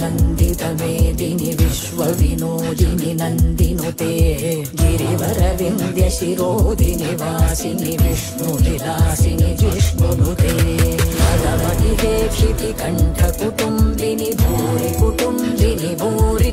नन्दितमेदिनि विश्वविनोदिनि नन्दिनुते। गिरिवरविन्द्यशिरोदिनि वासिनि विष्णुविलासिनि विष्णुनुते क्षितिकण्ठकुटुम्बिनि भूरिकुटुम्बिनि भूरि